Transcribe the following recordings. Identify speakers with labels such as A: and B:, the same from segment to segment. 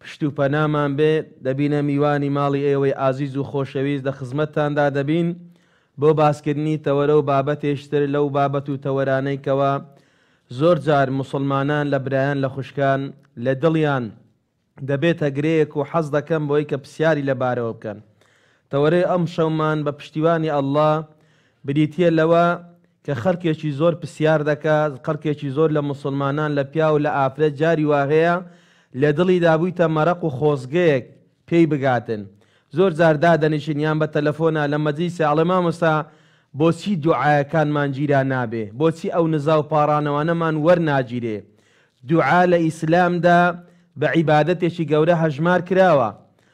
A: پشت و پەنامان بێ، دەبینە میوانی ماڵی ئێوەی ئازیز و خۆشەویست لە خزمەتتاندا دەبین بۆ باسکردنی تەوەرە و بابەتێش تر لەو بابەت و تەوەرانەی کەوا زۆر جار موسڵمانان لە برایان لە خوشکان لە دڵیان دەبێتە گرێیەک و حەز دەکەن بۆی کە پسیاری لە بارەوە بکەن تەوەرەی ئەمشەومان بە پشتیوانی اللە بریتییە لەوە کە خەڵکێکی زۆر پرسیار دەکا، خەڵکێکی زۆر لە موسڵمانان لە پیاو و لە ئافرەت جاری وا هەیە لە دڵیدا بوویتە مەرەق و خۆزگەیەک پێی بگاتن. زۆر جار دادەنیشن یان بە تەلەفۆنا لە مەجلیسا ئەڵێ مامۆستا بۆچی دوعایەکانمان گیرا نابێ؟ بۆچی ئەو نزا و پاڕانەوانەمان وەرناگیرێ؟ دوعا لە ئیسلامدا بە عیبادەتێکی گەورە هەژمار کراوە.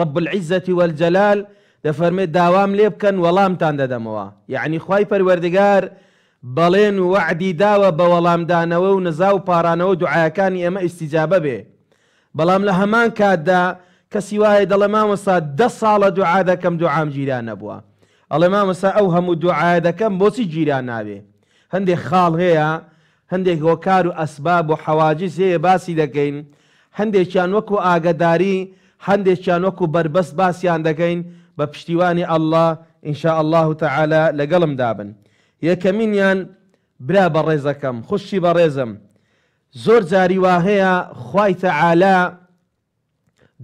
A: رب العزە و الجلال دەفەرمێت داوام لێ بکەن وەڵامتان دەدەمەوە یەعنی خوای پەروەردگار بەڵێن و وەعدی داوە بە وەڵامدانەوە و نزا و پاڕانەوە دوعایەکانی ئێمە ئیستیجابە بێ بەڵام لە هەمان کاتدا کەسی وایە دەڵێ مامۆستا دە ساڵە دوعا دەکەم دوعام گیرا نەبووە ئەڵێ مامۆستا ئەو هەموو دوعایە دەکەم بۆچی گیرا نابێ هەندێک خاڵ هەیە هەندێک هۆکار و ئەسباب و حەواجیز هەیە باسی دەکەین، هەندێکیان وەکو ئاگەداری، هەندێکیان وەکو بەربەست باسیان دەکەین، بە پشتیوانی اللە ان شاء اللە تعالی لەگەڵمدا بن. یەکەمینیان، برا بەڕێزەکەم، خوشکی بەڕێزم، زۆر جاری واهەیە خوای تەعالا،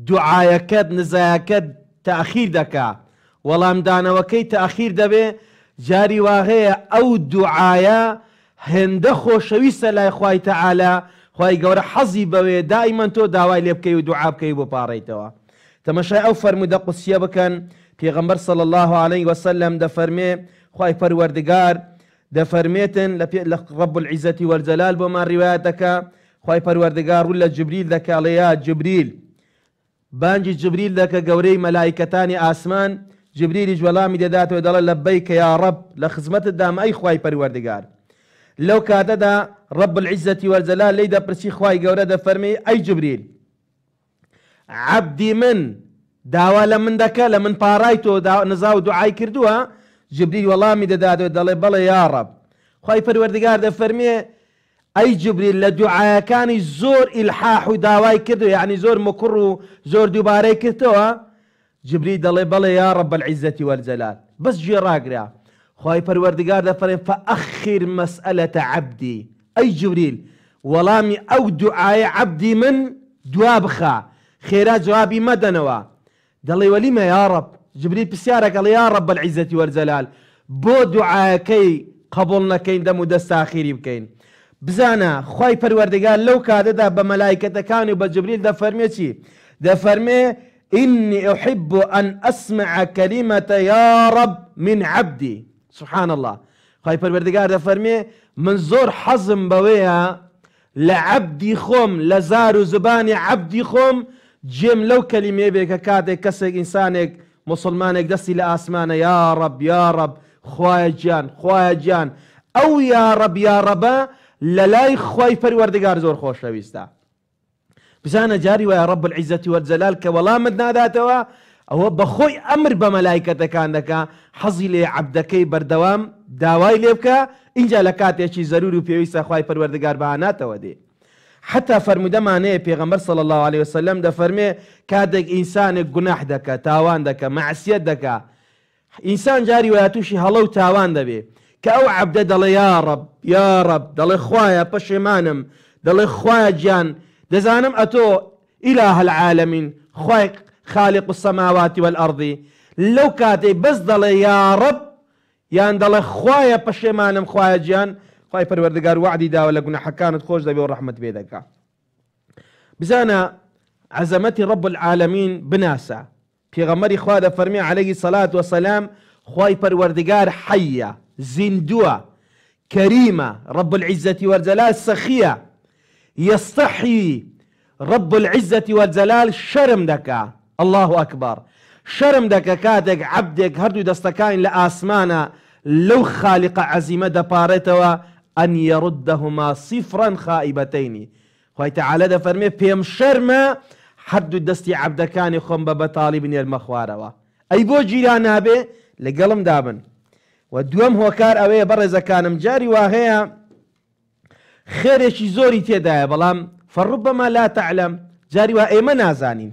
A: دوعایەکەت نزایەکەت تاخیر دەکا وەڵام دانەوەکەی تاخیر دەبێ جاری واهەیە ئەو دوعایە هێندە خۆشەویستە لای خوای تەعالا خوای گەورە حەزی بەوەیە دائیمەن تۆ داوای لێ بکەی و دوعا بکەی بپاڕێیتەوە تەمەشای ئەو فەرموودە قودسیە بکەن پێغەمبەر صلی اللە علیه وسلم دەفەرمێ خوای پەروەردگار دەفەرمێتن، لە پێ لە رب العزە والجلال بۆمان ریوایەت دەکا، خوای پەروەردگار روو لە جبریل دەکا ئەڵێ، یا جبریل، بانگی جبریل دەکە گەورەی مەلائیکەتانی ئاسمان، جبریلیش وەڵامی دەداتەوە دەڵێ، لبیک یا رب، لە خزمەتت دام ئەی خوای پەروەردگار. لەو کاتەدا رب العزە والجلال لێی دەپرسی خوای گەورە دەفەرمی، ئەی جبریل! عەبدی من داوا لە من دەکە لە من پارای تۆ دا نزا و دوعای کردووە جبریل وەڵامی دەدات و دەڵێ بەڵێ یا ڕەب خی پەروەردگار دەفەرمێ ئەی جبریل لە دوعایەکانی زۆر ئیلحاح و داوای کردو یعنی زۆر مکڕ و زۆر دووبارەی کردەوە جبریل دەڵێ بەڵێ یا رب العزە والجلال بەس گوێ راگرە خوای پەروەردگار دەفەرمێ فاخر مسئلە عبدی ئەی جبریل وەڵامی ئەو دوعایە عەبدی من دوا بخە خێرا جوابی مەدەنەوە دەڵێ ولم یا رب جبریل پرسیار ئەکا ئەڵێ یا رب العزە والجلال بۆ دوعاکەی قبوڵ نەکەین دەم و دەست تاخیری بکەین بزانە خوای پەروەردگار لەو کاتەدا بە مەلایکەتەکان و بە جبریل دەفەرمێ چی دەفەرمێ اني احب ان اسمع کلمە یا رب من عبدی سبحان اللە خوای پەروەردگار دەفەرمێ من زۆر حەزم بەوەیە لە عەبدی خۆم لە زار و زبانی عەبدی خۆم جێم لەو کەلیمێ بێ کە کاتێک کەسێک ئینسانێک مسلمانێک دەستی لە ئاسمانە یا ڕەب یا ڕەب خوایە گیان خوایە گیان ئەو یا ڕەب یا ڕەبە لە لای خوای پەروەردگار زۆر خۆشەویستە بزانە جاری وایە ڕەب العیزەتی وەلجەلال کە وەڵامت ناداتەوە ئەوە بەخۆی ئەمر بە مەلایکەتەکان دەکا حەزی لێ عەبدەکەی بەردەوام داوای لێ بکا ئینجا لە کاتێکی زەرور و پێویستە خوای پەروەردگار بەهاناتەوە دێ حتا فەرموودەمانەیە پێغەمبەر صلی الله عليه وسلم دەفەرمێ کاتێک ئینسانێک گوناح دەکا تاوان دەکا مەعسیەت دەکا ئینسان جاری وایە تووشی هەڵە و تاوان دەبێ کە ئەو عەبدە دەڵێ یا ڕەب، یا ڕەب، دەڵێ خوایە پەشێمانم، دەڵێ خوایە گیان دەزانم ئەتۆ، الە العالمین، خوای خالق السماوات والارض، لەو کاتەی بەس دەڵێ یا ڕەب، یان دەڵێ خوایە پەشێمانم، خوایە گیان، خوای پەروەردگار وەعدی داوە لە گوناحەکانت خۆش دەبێ و ڕەحمت پێ دەکا. بزانە عەزەمەتی رب العالمین، بناسە، پێغەمبەری خوا دەفەرمێ علیە سەلات وسلام، خوای پەروەردگار حەیە، زیندووە، کەریمە، رب العزە والجلال سەخیە، یستحی، رب العزە والجلال شەرم دەکا، اللە اکبر، شەرم دەکا کاتێک عەبدێک هەردوو دەستەکانی لە ئاسمانە لەو خالقە عەزیمە دەپاڕێتەوە، ان یردهما صفرا خائبتین، خوای تەعالا دەفەرمێ پێم شەرمە هەردوو دەستی عەبدەکانی خۆم بە بەتاڵی بنێرمە خوارەوە ئەی بۆ گیرا نابێ لەگەڵم دابن وە دووەم هۆکار ئەوەیە بەڕێزەکانم جاری واهەیە خێرێکی زۆری تێدایە بەڵام فەڕوبەما لا تەعلەم جاری وا ئێمە نازانین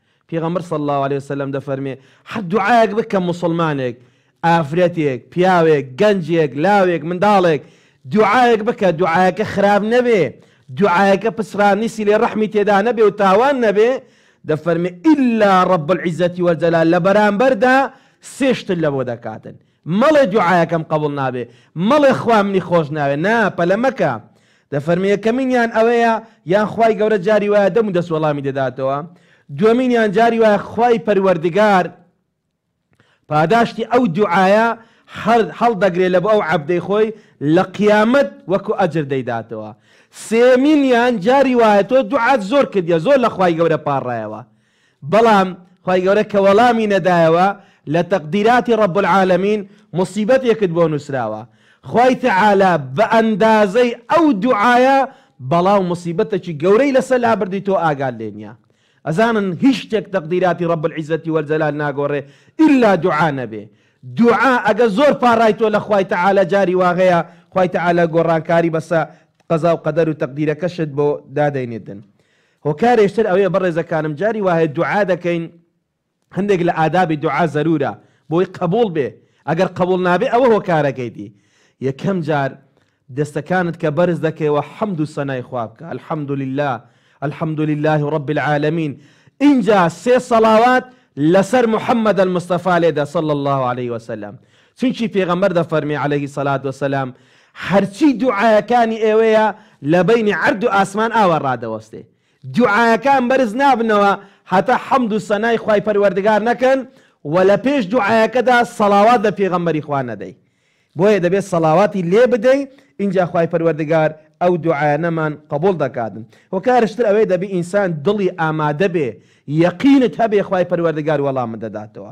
A: پێغەمبەر صلی اللە علیە وسلم دەفەرمێ، هەر دوعایەک بکە موسڵمانێک، ئافرەتێک، پیاوێک، گەنجێک، لاوێک، منداڵێک، دوعایەک بکە دوعایەکە خراپ نەبێ، دوعایەکە پچڕانی سیلەی ڕەحمی تێدا نەبێ و تاوان نەبێ، دەفەرمێ، ئیلا رب العزە والجلال لەبەرامبەردا سێ شتت لەبۆ دەکاتن. مەڵێ دوعایەکەم قەبوڵ نابێ، مەڵێ خوا منی خۆش ناوێ، نا پەلە مەکە. دەفەرمێ یەکەمینیان ئەوەیە یان خوای گەورە جاری وایە دەم و دەست وەڵامی دەداتەوە، دووەمینیان جاری وایە خوای پەروەردگار پاداشتی ئەو دوعایە هەڵدەگرێ لە بۆ ئەو عەبدەی خۆی لە قیامەت وەکو ئەجر دەیداتەوە، سێیەمینیان جاری وایە تۆ دوعات زۆر کردیە زۆر لە خوای گەورە پاڕایەوە بەڵام خوای گەورە کە وەڵامی نەدایەوە لە تەقدیراتی رب العالمین موسیبەتێکت بۆ نوسراوە خوای تعالی بە ئەندازەی ئەو دوعایە بەڵاو موسیبەتەکی گەورەی لەسە لابردی تۆ ئاگات لێ نیە ئەزانن هیچ شتێک تەقدیراتی رب العزەتی والجلال ناگۆڕێ ئیلا دوعا نەبێ دوعا ئەگە زۆر پاڕای تۆ لە خوای تعالی جاری وا هەیە خوای تعالی گۆڕانکاری بەسە قەزا و قەدەر و تەقدیرەکەشت بۆ دادەینێتن هۆکارێشتر ئەوەیە بەڕێزەکانم جاری واهەیە دوعا دەکەین هەندێک لە ئادابی دوعا زەرورە بۆی قەبوڵ بێ ئەگەر قەبوڵ نابێ ئەوە هۆکارەکەیتی یەکەم جار دەستەکانت کە بەرز دەکەیەوە حەمد و سەنای خوا بکە الحمد للە الحمد للە رب العالمین ئینجا سێ سەڵاوات لەسەر محمد المصطفی لێدە صلی اللە علیە وسلم چونکی پێغەمبەر دەفەرمێ علیە سەلات وسلام، هەرچی دوعایەکانی ئێوەیە لە بەینی عەرد و ئاسمان ئاوا ڕادەوەستێ، دوعایەکان بەرز نابنەوە هەتا حەمد و سەنای خوای پەروەردگار نەکەن و لە پێش دوعایەکەدا سەڵاوات لە پێغەمبەری خوا نەدەی، بۆیە دەبێ سەڵاواتی لێ بدەی ئینجا خوای پەروەردگار ئەو دوعایانەمان قبوڵ دەکات و کارش تر ئەوەیە دەبێ ئینسان دڵی ئامادەبێ یەقینت هەبێ خوای پەروەردگار وەڵامت دەداتەوە.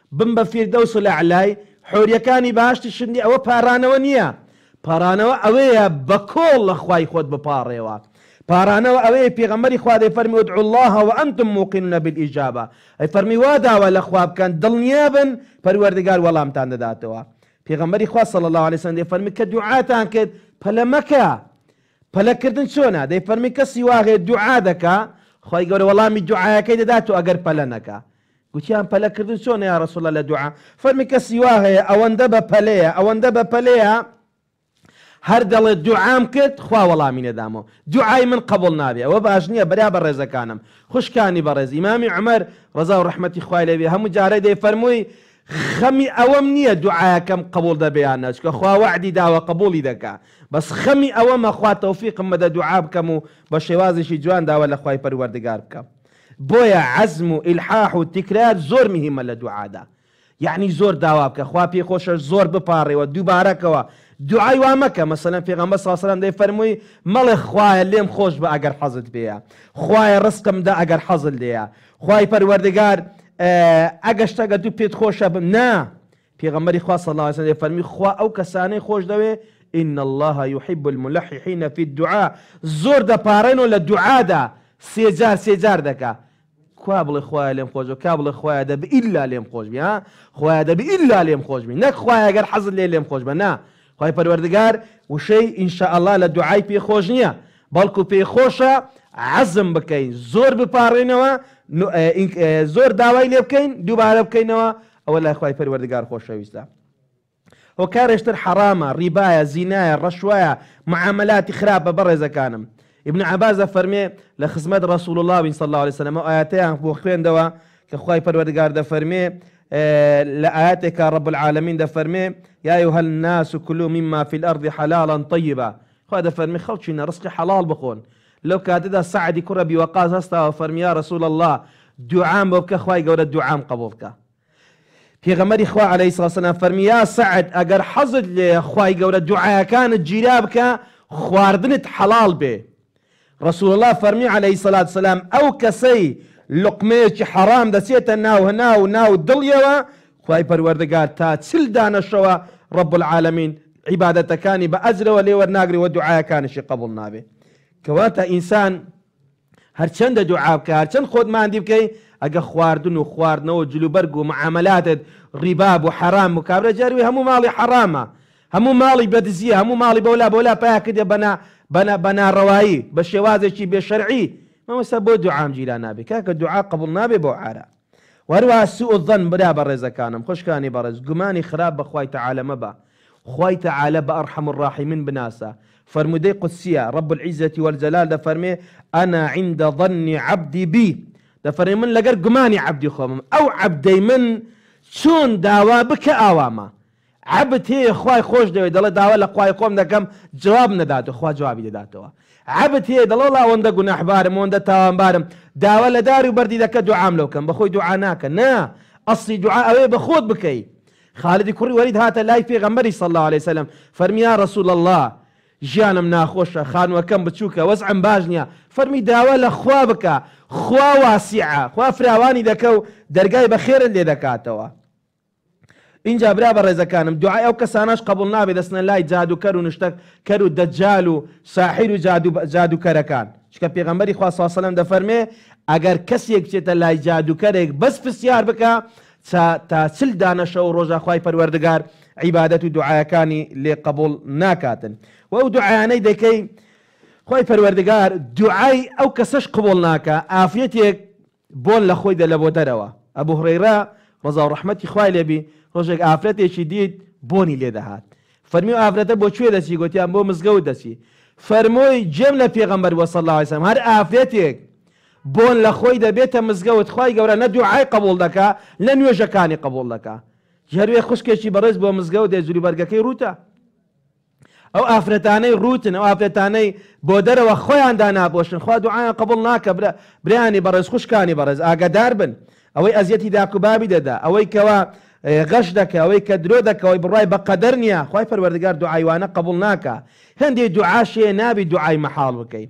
A: بم بە فیردەوس الاعلای حۆریەکانی بەهەشتی شندی ئەوە پارانەوە نیە پارانەوە ئەوەیە بە کۆڵ لە خوای خۆت بپاڕێوە پارانەوە ئەوەیە پێغەمبەری خوا دەیفەرمی ادعوا اللە وانتم موقنون بالاجابە ئەیفەرمی وا داوا لە خوا بکەن دڵنیابن پەروەردگار وەڵامتان دەداتەوە پێغەمبەری خوا صلی اللە علیه وسلم دەیفەرمی کە دوعاتان کرد پەلە مەکە پەلەکردن چۆنە دەیفەرمی کەسی واهەیە دوعا دەکا خوای گەورە وەڵامی دوعایەکەی دەدات و ئەگەر پەلە نەکا گوتیان پەلە کردن چۆنە یا رسول اللە لە دوعا؟ فەرمی کەسی وا هەیە ئەوەندە بە پەلەیە ئەوەندە بە پەلەیە هەر دەڵێت دوعام کرد خوا وەڵامی نەدامەوە دوعای من قبول نابێ ئەوە باش نییە برا بە ڕێزەکانم خوشکانی بەڕێز ئیمامی عمر ڕزا و ڕحمەتی خوای لەوێ هەموو جارێ دەی فەرمووی خەمی ئەوەم نییە دوعاەکەم قبول دەبیان نەچکە خوا وعدی داوە قبولی دەکا بەس خەمی ئەوەمە خوا تەوفیقم مەدە دوعا بکەم و بە شێوازیشی جوان داوە لە خوای پەروەردگار بکەم بۆیە عەزم و ئیلحاح و تکرار زۆر مهیمە لە دوعادا یەعنی زۆر داوا بکە خوا پێی خۆشە زۆر بپاڕێوە دووبارە کەوە دوعای وا مەکە مەسەلەن پێغەمبەر صلی اللە علیە و سلم دەیفەرمووی مەڵێ خوایە لێم خۆش بە ئەگەر حەزت پێیە خوایە ڕزقم دە ئەگەر حەزت لێیە خوای پەروەردگار ئەگەشتەگە دوو پێت خۆشە بم نا پێغەمبەری خوا صلی اللە علیە و سلم دەیفەرموی، خوا ئەو کەسانەی خۆش دەوێ، ان اللە یحب الملححین فی الدعاء، زۆر دەپاڕێنەوە لە دوعادا، سێ جار سێ جار دەکا. کوا بڵێ خوایە لێم خۆش بە، کا بڵێ خوایە دە بئ اللە لێم خۆش بی ها، خوایە دە بئ اللە لێم خۆش بی، نەک خوایە گەر حەزت لێ لێم خۆش بە، نا، خوای پەروەردگار وشەی ان شاء اللە لە دوعای پێ خۆش نیە، بەڵکو پێی خۆشە عەزم بکەین، زۆر بپاڕێنەوە، زۆر داوای لێ بکەین، دووبارە بکەینەوە، ئەوە لای خوای پەروەردگار خۆشەویستە هۆکارێش تر حەرامە ڕیبایە زینایە ڕەشوایە معاملاتی خراپە بەڕێزەکانم ابن عباس دەفەرمێ لە خزمەت ڕسول الله بین صلی الله عليه وسلم و ئاەتیان بۆ خوێندەوە کە خی پەروەردگار دەفەرمێ لە ئاەتێکە ڕب العالمین دەفەرمێ یای هەل ناس و کلو مما في الأرض حلالا طيبا خوا دەفەرمی خەڵچینە ڕسقی حەڵال بخۆن لەو کاتەدا سەعدی کوڕ ئەبی وەقاس هەستاوە فەرمی یا رسول اللە دوعام بۆ بکە خوای گەورە دوعام قبوڵ کا. پێغەمبەری خوا علیە الصلوة والسلام فەرمی یا سەعد ئەگەر حەزت لێیە خوای گەورە دوعایەکانت گیرا بکا خواردنت حەڵاڵ بێ رسول اللە فەرمی علیە الصلوة والسلام ئەو کەسەی لوقمەیەکی حەڕام دەچێتە ناو هەناو ناو دڵیەوە خوای پەروەردگار تا چل دانە شەوە رب العالمین عیبادەتەکانی بە ئەجرەوە لێ وەرناگرێ وە دوعایەکانیشی قبوڵ نابێ. کەواتە ئینسان هەرچەندە دوعا بکە هەرچەند خۆت ماندی بکەی ئەگە خواردن و خواردنەوە جلوبەرگ و معاملاتت ڕیباب و حەرام و کابرا جاروی هەموو ماڵی حەرامە هەموو ماڵی بەدزیە هەموو ماڵی بەولا بەولا پیا کردێ بەنا بەنا بەناڕەوایی بە شێوازێکی بێشەرعی مەوەستا بۆ دوعام گیرا نابێ کاکە دوعا قبول نابێ بۆ عارە و هەروەها سوء الظن برا بەڕێزەکانم خوشکانی بەڕێز گومانی خراپ بە خوای تەعالا مەبە خوای تەعالا بە ارحم الراحمین بناسە فەرموودەی قودسیە رب العزە والجلال دەفەرمێ انا عند ظن عبدی بی دەفەرمێ من لەگەر گومانی عەبدی خۆمم ئەو عەبدەی من چۆن داوا بکە ئاوامە عەبد هەیە خوای خۆش دەوێت دەڵێت داوا لە خوای خۆم دەکەم جواب نەداتەوە خوا جوابی دەداتەوە عەبد هەیە دەڵێ وەڵا ئەوەندە گوناحبارم ئەوەندە تاوانبارم داوا لە دار و بەردی دەکە دوعام لەو کەم بەخۆی دوعا ناکە نا ئەسلی دوعا ئەوەیە بە خۆت بکەی خالدی کوڕی وەرید هاتە لای پێغەمبەری صلی الله عليه وسلم فەرمیا رسول الله ژیانم ناخۆشە خانووەکەم بچووکە وەزعم باش نییە فەرمی داوا لە خوا بکە خوا واسیعە خوا فراوانی دەکە و دەرگای بەخێرت لێ دەکاتەوە ئینجا برا بەڕێزەکانم دوعای ئەو کەسانەش قەبوڵ نابێت دەچنە لای جادوکەر و نشتە کەر و دەجال و ساحیر و جادو جادوکەرەکان چکە پێغەمبەری خوا صلی الله دەفەرمێ ئەگەر کەسێک بچێتە لای جادوکەرێک بەس پرسیار بکە چا تا چل دانە شەو ڕۆژە خوای پەروەردگار عیبادەت و دوعایەکانی لێ قەبوڵ ناکاتن و ئەو دوعایانەی دەکەی خوای پەروەردگار دوعای ئەو کەسەش قبول ناکە ئافرەتێک بۆن لە خۆی دەلە بۆ دەرەوە. ئەبو هورەیرە، ڕەزا و ڕەحمەتی خوای لێ بی، ڕۆژێک ئافرەتێکی دیت بۆنی لێ دەهات. فەرمی ئەو ئافرەتە بۆ کوێ دەچی؟ گۆتیان بۆ مزگەوت دەچی. فەرمووی، گوێم لە پێغەمبەر بووە صلی اللە علیە وسلم، هەر ئافرەتێک بۆن لە خۆی دەبێتە مزگەوت خوای گەورە نە دوعای قبوڵ دەکا نە نوێژەکانی قبوڵ دەکا. جی هەر وێ خوشکێکی بەڕێز بۆ مزگەوت دێت جلوبەرگەکەی ڕووتە. ئەو ئافرەتانەی ڕووتن ئەو ئافرەتانەی بۆ دەرەوە خۆیان داناپۆشن خوا دوعایان قبول ناکە برا برانی بەڕێز خوشکانی بەڕێز ئاگادار بن ئەوەی ئەزیەتی داکوبابی دەدا ئەوەی کەوا غەش دەکە ئەوەی کە درۆ دەکەوەی بڕای بە قەدەر نییە خی پەروەردگار دوعایوانە قبول ناکە هەندێک دوعاشێ نابی دوعای مەحاڵ بکەین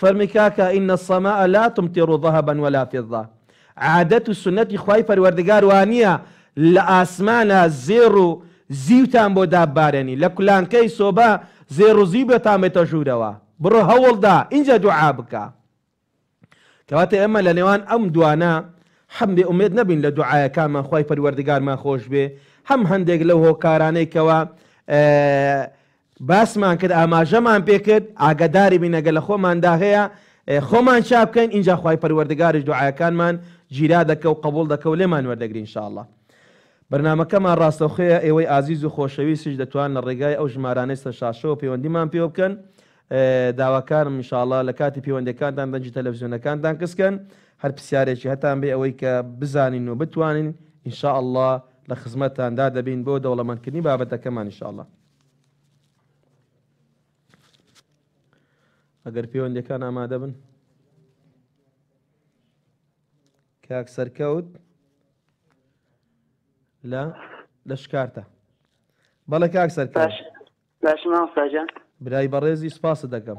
A: فەرمی کاکە ان السماء لا تمطر ذهبا ولا فضة عادەت و سوننەتی خوای پەروەردگار وانیە لە ئاسمانا زێڕ و زیوتان بۆ داببارێنی لە کولانکەی سۆبە زێڕ و زیو بێتان بێتە ژوورەوە بڕۆ هەوڵدە ئینجا دوعا بکە کەواتە ئێمە لە نێوان ئەم دوانە حەم بێ ئومێد نەبین لە دوعایەکانمان خوای پەروەردگارمان خۆش بێ هەم هەندێک لەو هۆکارانەی کەوە باسمان کرد ئاماژەمان پێ کرد ئاگاداری بین ئەگەر لە خۆماندا هەیە خۆمان چا بکەین ئینجا خوای پەروەردگاریش دوعاکانمان گیرا دەکە و قبول دەکە و لێمان وەردەگری ان شاء الله بەرنمەکەمان ڕاستەوخەیە ئێوەی ئازیز و خۆشەویستیش دەتوان لە ڕێگای ئەو ژمارانەی سەرشاشەوە پەیوەندیمان پێوە بکەن داواکارم انشاءله لە کاتی پەیوەندەکانتان دەنجی تەلەڤزیۆنەکانتان کەسکەن هەر پرسیارێکی هەتان بێ ئەوەی کە بزانین و بتوانین انشاءله لە خزمەتاندا دەبین بۆ دەوڵەمەندکردنی بابەتەکەمان انشاءله ئەگەر پەیوەندەکان ئامادە بن کاک سەرکەوت لە لە شکارتە بەڵێ کاک سەرکەوت برای بەڕێزی سپاس دەکەم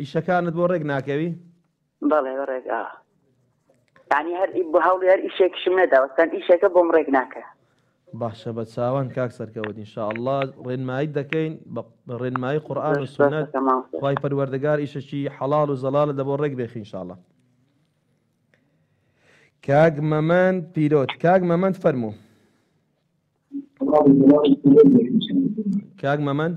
A: ئیشەکانت بۆ ڕێک ناکەوی؟
B: بەڵێ ڕێک ئا ینی هەر بۆ هەوڵی هەر ئیشێکشم نەداوەستان ئیشەکە بۆم ڕێک ناکە
A: باشە بە چاوان کاک سەرکەوت انشاءله ڕێنمایی دەکەین بە ڕێنمایی قورآان و سنت خی پەروەردەگار ئیشەکی حەڵال و زەڵالە دەبۆ ڕێک بێخینشاءله کاک مەمەن پیرۆت کاک مەمەند فەرموو کاک مەمەند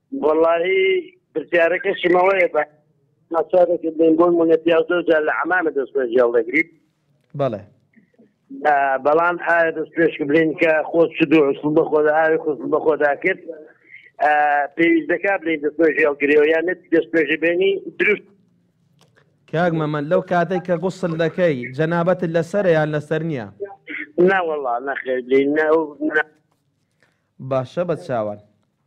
C: وەڵاهی
A: پرسیارەکەشی مەوەیە بە ناچارێکت بین
C: بۆن منە پیاز دەوجا
A: لە عمامە دەست پێش جێڵ دەگریت بەڵێ
C: بەڵام ئایا دەست پێش بلین کە خۆ چ دوو عسڵ بە خۆدا ئاوی خۆ بە خۆدا کرد پێویست دەکات بلین دەست پێش جێڵ گرێەوە یان نت دەست پێشی بێنی دروست
A: کاک مەمەند لەو کاتێک کە غوسل دەکەی جەنابەت لەسەر یان لەسەر نییە
C: ناوەڵا نەخێ
A: باشە بە چاوان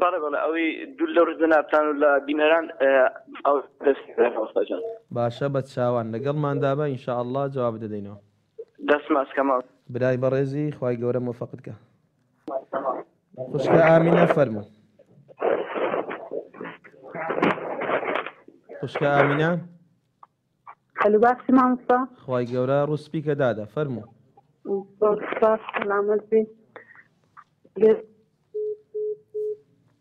B: بەڵێ بەڵێ ئەوەی دوور لە ڕووی جەنابتان و لە بینەران ئەو دەست خۆش مامۆستا گیان.
A: باشە بە چاوان. لەگەڵمان دابە ان شاء اللە جوابت دەدەینەوە.
B: دەست سماس کە مامۆستا.
A: برای بەڕێزی خوای گەورە مۆفەقت کا. خوشکە ئامینە فەرموو. خوشکە ئامینە.
D: هەلو باشی مامۆستا.
A: خوای گەورە ڕووت سپیکە دادە
D: فەرموو. زۆر سوپاس سەلامەت بی.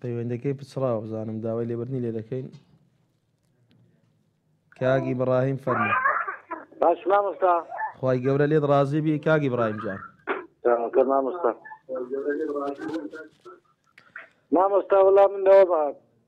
A: پەیوەندەکەی پچڕاوە بزانم داوای لێبردنی لێ دەکەین. کاک ئیبراهیم فەرموو.
C: باش مامۆستا.
A: خوای گەورە لێت ڕازی بی کاک ئیبراهیم جان.
C: سلامەکە مامۆستا. مامۆستا وەڵا
A: من لەوە بە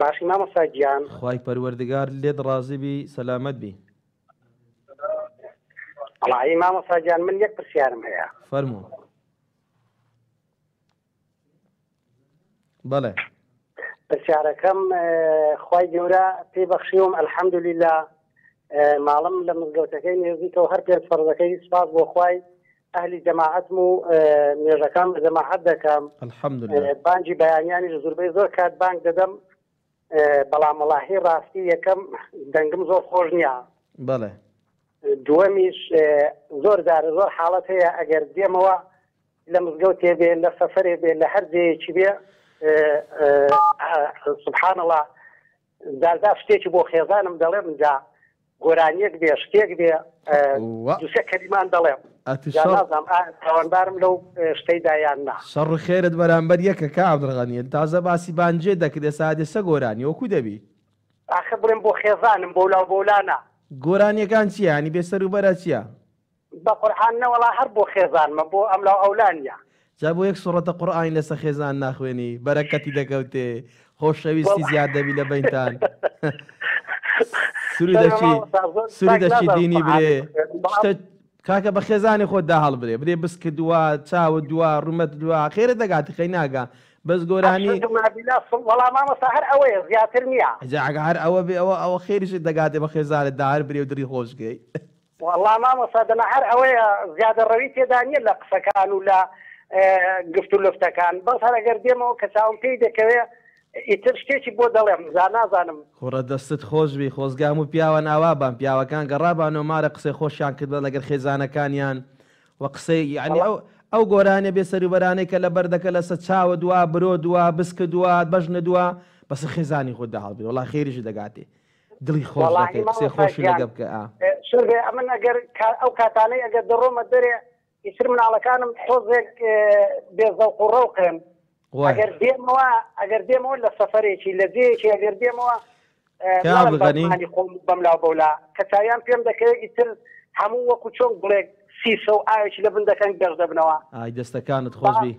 C: باشی مامۆستا گیان.
A: خوای پەروەردگار لێت ڕازی بی سەلامەت بی.
C: ئەڵایی مامۆستا گیان من یەک پرسیارم هەیە.
A: فەرموو. بەڵێ.
C: پرسیارەکەم خوای گەورە پێی بەخشیوم الحمدللە ماڵم لە مزگەوتەکەی نێزیکەوە هەر پێنج فەرزەکەی سوپاس بۆ خوای ئەهلی جەماعەتم و نوێژەکان بە جەماعەت دەکەم
A: الحمدللە
C: بانگی بەیانیانیش زوربەی زۆر کات بانگ دەدەم بەڵام وەڵاهی ڕاستی یەکەم دەنگم زۆر خۆش نییە
A: بەڵێ
C: دووەمیش زۆر جارە زۆر حاڵەت هەیە ئەگەر دێمەوە لە مزگەوتێ بێ لە سەفرێ بێ لە هەر جەیەکی بێ سبحان الله جارجار شتێکی بۆ خێزانم دەڵێم جا گۆرانیەک بێ شتێک بێ دوو سێ کەلیمان دەڵێم جا نازانم ئایا تاوانبارم لەو شتەیدا یان نا.
A: شەڕ و خێرت بەرامبەر یەکە کاک عەبدولغەنی تازە باسی بانجێ دەکرد ئێستا ئەدێسە گۆرانی وەکو دەبی.
C: ئاخر بڵێم بۆ خێزانم بۆ لاو بۆ لا نا.
A: گۆرانیەکان چیە یانی بێ سەرو بەرە چیە؟
C: بە قورعان نەوەڵا هەر بۆ خێزانمە بۆ ئەملاو ئەولا نیە.
A: جا بۆ یەک سوڕەتە قوڕئانی لەسە خێزان ناخوێنی بەرەکەتی دەکەوتێ خۆشەویستی زیاد دەبی لە بەینتان سروی دەچی سروی دەچی دینی برێ شتە کاکە بە خێزانی خۆت دا هەڵبرێ برێ بسکە دوا چاوە دوا ڕومەت دوا خێرە دەگاتی خەی ناگا بەس گۆرانی
C: وەڵام مامەسا هەر ئەوەیە زیاتر نییە
A: جاگە هەر ئەوە بێ ئەوە ئەوە خێریشت دەگاتێ بە خێزانت دا هەر برێ و دری خۆشگەی
C: وەڵا مامۆستا دەنا هەر ئەوەیە زیادە ڕەوی تێدا نیە لە قسەکان و لە گفت و لفتەکان بەس هەر ئەگەر دێمەوە کە چاوم پێی دەکەوێ ئیتر شتێکی بۆ دەڵێم جا
A: نازانم. کوڕە دەستت خۆش بی خۆزگا هەموو پیاوان ئاوا بان پیاوەکان گەڕابان و مارە قسەی خۆشیان کردبا لەگەر خێزانەکانیان و قسەی یەعنی ئەو ئەو گۆرانیە بێ سەرو بەرانەی کە لە بەر دەکە لەسە چاوت وا برۆت وا بسکت وا بەژنت وا بەسە خێزانی خۆت دا هەڵبێ وەڵا خێریشت دەگاتێ دڵی خۆش دەکەی قسەی خۆشی لەگە بکە
C: ئا. شربێ ئەمن ئەگەر ئەو کاتانەی ئەگەر دەڕۆمە دەرێ ئیتر مناڵەکانم تۆزێک بێ زەوق و ڕەوقێن ئەگەر دێمەوە ئەگەر دێمەوە لە سەفەرێکی لە جێیەکی ئەگەر دێمەوە بەمانی خۆم بەملاو بەولا کە چاویان پێم دەکەوێت ئیتر هەموو وەکو چۆن گوڵێک سیسە و ئاوێکی لە بن دەکەن گەش دەبنەوە
A: ئای دەستەکانت خۆشبی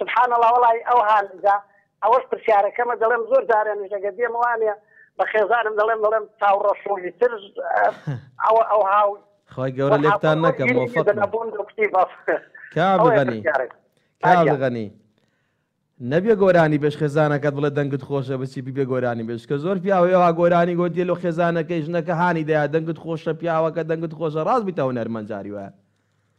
C: سبحان الله وڵی ئەو هانزە ئەوەش پرسیارەکەمە دەڵێم زۆر جارانیش ئەگەر دێمە وانە بە خێزانم دەڵێم دەڵێم چاوڕەشوی تر ئەوە ئەو هاو
A: خی گەورە لێکتان نەکەم کابغەنی کابغەنی نەبێ گۆرانی بێش خێزانەکەت بڵێ دەنگت خۆشە بچی بێ گۆرانی بێش کە زۆر پیاوەیەوە گۆرانی گۆتیە لە خێزانەکەی ژنەکە هاانی دەیا دەنگت خۆشە پیاوەکە دەنگت خۆشە ڕاست بیتەوە نەرمەنجاری وایە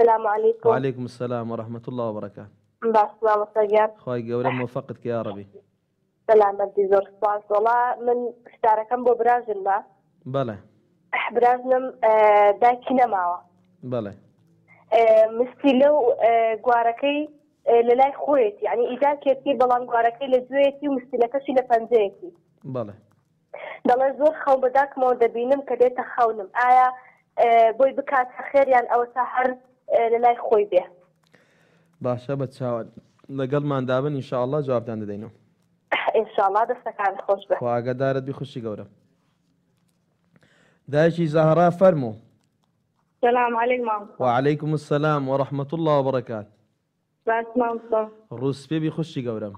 E: سلام
A: علیکم. وعلیکم
E: السلام
A: ورحمة الله وبرکاته.
E: باش مامۆستا گیان.
A: خوای گەورە موفقت کە یاڕەبی.
E: سەلامەت بی زۆر سوپاس وەڵا من پرسیارەکەم بۆ براژنمە
A: بەڵێ
E: براژنم دایکی نەماوە
A: بەڵێ
E: مستی لەو گوارەکەی لە لای خۆیەتی ینی ئیداکێتی بەڵام گوارەکەی لە گوێیەتی و مستیلەکەشی لە پەنجەیەتی
A: بەڵێ
E: دەڵێ زۆر خەو بە داکمەوە دەبینم کە دێتە خەونم ئایا بۆی بکاتە خێر یان ئەوەتا هەر لە لای خۆی بێ.
A: باشە بە چاوان لەگەڵمان دابن ان شاءاللە جوابتان دەدەینەوە.
E: ان شاءاللە دەستەکانت خۆش بێ.
A: خوا ئاگادارت بی خوشی گەورەم. دایکی زەهرا فەرموو.
D: سلام علیک
A: مام. وعلیکم السلام ورحمة اللە وبرکات.
D: سپاس مامۆستا.
A: ڕووسپێ بی خوشکی گەورەم.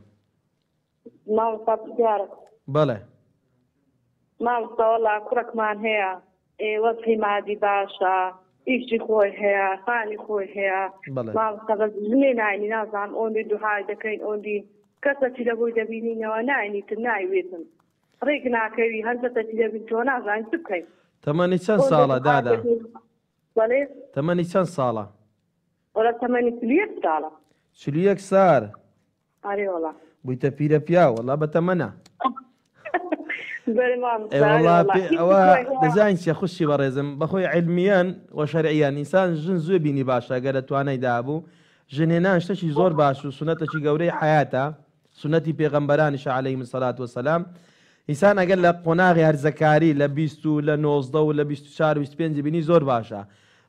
D: مامۆستا پرسیارەک.
A: بەڵێ.
D: مامۆستا وەڵا کوڕەکمان هەیە ئێ وەزعی مادی باشە ئیشی خۆی هەیە خانی خۆی هەیە
A: بەڵێ.
D: مامۆستا بەس ژنێ ناینی نازانم ئۆندی دوعای دەکەین ئۆندی کەسەتی لە بۆی دەبینینەوە ناینیتن نایوێتن ڕێک ناکەوی هەر کەسەتی دەبین تۆ نازانین چ بکەین.
A: تەمەنی چەند ساڵە دادە؟
D: بەڵێ.
A: تەمەنی چەند ساڵە؟
D: وەڵا تەمەنی چل و یەک ساڵە.
A: چل و یەک سار.
D: ئاری وەڵا.
A: بویتە پیرە پیاو وەڵا بە
D: تەمەنا.
A: ئێوەڵا ئەوە دەزانین چیە خوشی بەڕێزم بەخۆی علمیان و شەرعیان ئینسان ژن زوێ بینی باشە گەرە توانای دابوو ژنێنان شتەکی زۆر باش و سونەتەکی گەورەی حیاتە سوننەتی پێغەمبەرانیشە علیهم الصلوة والسلام، ئینسان ئەگەر لە قۆناغی هەرزەکاری لە بیست و لە نۆزدە و لە بیست و چار و بیست و پێنج بینی زۆر باشە،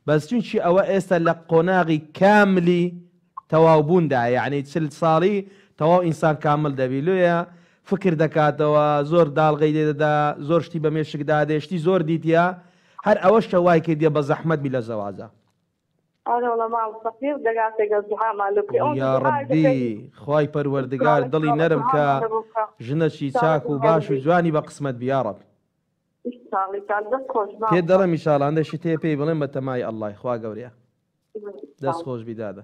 A: بەس چونکی ئەوە ئێستا لە قۆناغی کاملی تەواو بووندایە یەعنی چل ساڵی تەواو ئینسان کامل دەبی لۆیە فکر دەکاتەوە زۆر داڵغەی لێ دەدا زۆر شتی بە مێشک دادێ شتی زۆر دیتیە هەر ئەوەشە وای کردیە بە زەحمەت بی لە زەواجا. ئۆ یاڕەبی خوای پەروەردگار دڵی نەرم کا ژنەکی چاک و باش و جوانی بە قسمەت بی یاڕەب. پێت دەڵێم ئیشاڵا هەندێک شتی هەیە پێی بڵێم بەتەمای اللە ی خوا گەورەیە دەست خۆشبی دادە.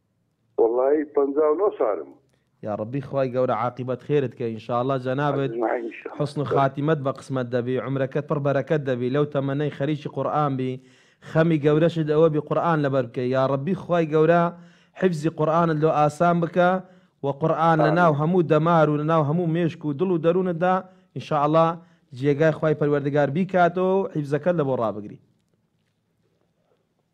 A: وەڵایی پەنجا و
F: نۆ سالم.
A: یاڕەبی
F: خوای
A: گەورە عاقیبەت خێرت کە
G: انشااللە جەنابت
A: حسن خاتیمەت بە قسمەت دەبی عومرەکەت پڕ بەرەکەت دەبی لەو تەمەنەی خەریکی قورئان بی خەمی گەورەشت ئەوەبی قورئان لەبەر بکەی یاڕەبی خوای گەورە حیفزی قورئانت لۆ ئاسان بکە و قورئان لەناو هەموو دەمار و لەناو هەموو مێشک و دڵ و دەرونتدا انشااللە جێگای خوای پەروەردگار بیکاتەوەو حیفزەکەت لەبۆ ڕابگری.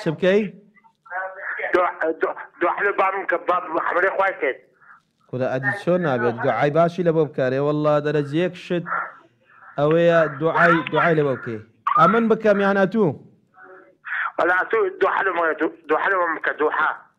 D: چ
A: بکەی
H: دوحلە بارم کە باب محمد خوای کرد
A: خدا ئەدی چۆن نابێت دوعای باشی لە بۆ بکارێ والله دەرەجەیەک شت ئەوەیە دوعای دوعای لە بۆ بکەی ئەمن بکەم یان ئەتوو
H: ولا تو دوحلە دوحلە بکە دوحا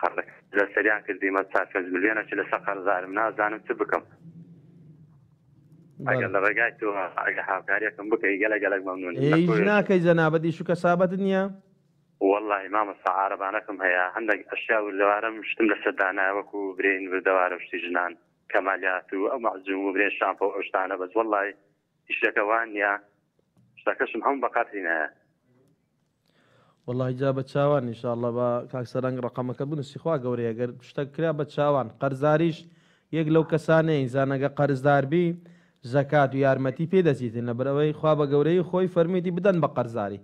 H: قەرزەکە لە سەریان کردیمە چار پێنج ملیۆنە چ لەسەر قەرزارم نازانم چ بکەم ئەگەر بەڵێ لە ڕێگای تۆ ئەگە هاوکاریەکەم بکەی گەلە گەلک مەمنون
A: لە ئێیش کۆێ ناکەی جەنابت ئیش و کەسابەتت نییە
H: واللهی مامۆستا عارەبانەکم هەیە هەندێک ئەشیا وردەوارم شتم لەسەر دانایە وەکو برین وردەوارە و شتی ژنان کەمالیات و ئەو مەعجون و برێن شامپۆ و ئەو شتانە بەس واللهی ئیشەکە وا نییە شتەکەشم هەموو بە
A: قەرزینایە وەڵاهی جا بە چاوان ان شاءاللە با کاک سەرەنگ ڕەقەمەکەت بنوسی خوا گەورەیە گەر شتەک کرا بە چاوان قەرزاریش یەک لەو کەسانەین زان ئەگە قەرزدار بی زەکات و یارمەتی پێ دەچیتن لەبەر ئەوەی خوا بە گەورەی خۆی فەرمویتی بدەن بە قەرزاری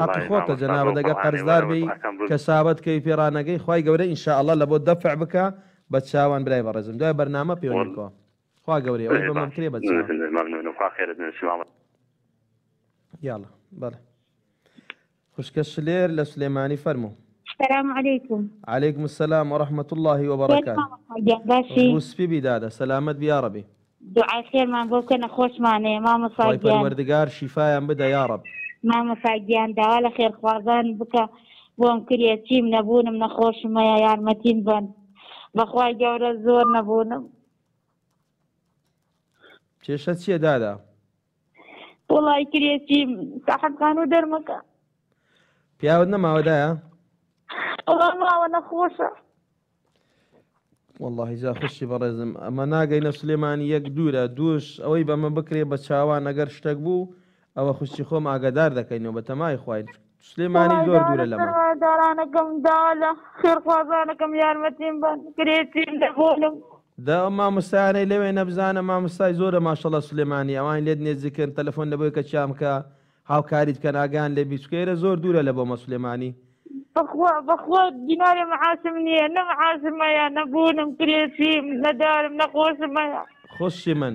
A: حەقی خۆتە جەنابت ئەگە قەرزدار بی کەسابەت کەی پێ ڕانەگەی خوای گەورە ان شاءاللە لە بۆت دەفع بکا بە چاوان برای بەڕێزم دوای بەرنامە پەیوەندی بکەوە. خوا گەورەیە ئەوەی بە من بکرێ بە چا. زۆر مەمنونم خوا خێرت بنوسێ مامۆستا. یاڵا بەڵێ خوشکە شلێر لە سلێمانی فەرموو.
I: سلام علیکم.
A: علیکم السلام ورحمة اللە وبرکاته.
I: باشی.
A: ڕوو سپی بی دادە
I: سەلامەت بی یاڕەبی. دوعای خێرمان بۆ بکەنە خۆشمانەیە مامۆستا گیان.
A: خوای پەروەردگار شیفایان بدە یاڕەب.
I: مامۆستا گیان داوا لە خێرخوازان بکە بۆم کرێ چیم نەبوونم نەخۆشمەیە یارمەتیم بەن بەخوای گەورە زۆر نەبوونم.
A: کێشە چییە دادە؟
I: وڵی کرێکی ساحبخان و دەرمەکە
A: پیاوت نەماوەدایە؟
I: ماوە نەخۆشە
A: واللهی جا خوشی بەڕێزم ئەمە ناگەینە سلێمانی یەک دوورە دووش ئەوەی بەمە بکرێ بە چاوان ئەگەر شتێک بوو ئەوە خوشکی خۆم ئاگادار دەکەین و بە تەمای خواین سلێمانی زۆر دوورە لەمە.
I: دارانەکەم داوالە خێرخوازانەکەم یارمەتیم بەن گرێچین دەبۆنم.
A: دە ئەو ماموستایانەی لەوێنە بزانە ماموستای زۆرە ماشەڵا سلێمانی ئەوان لێت نێزیکن تەلەفۆن لەبۆ یەکەکیان بکە هاوکاریت کەن ئاگایان لێ بی چکە ئێرە زۆر دوورە لە بۆمە سلێمانی.
I: بەخوا بەخوا دینارێ معاشم نییە نە
A: معاشم هەیە نە
I: بوونم کرێچیم نە دارم نە خۆشم
A: هەیە. خوشکی من